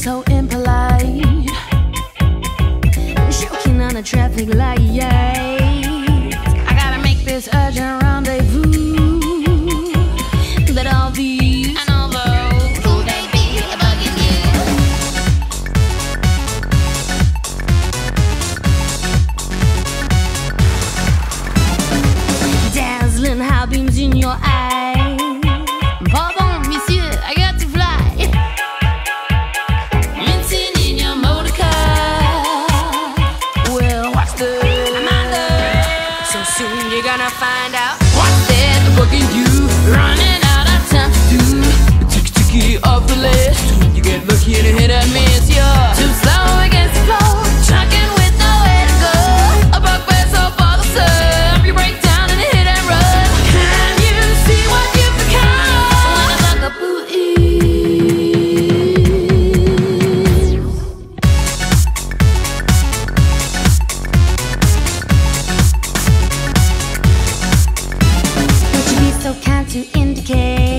so impolite. Choking on a traffic light. I gotta make this urgent rendezvous. That all these and who they be bugging you. Dazzling high beams in your eyes. Soon you're gonna find out what's there bugging you. Running decay.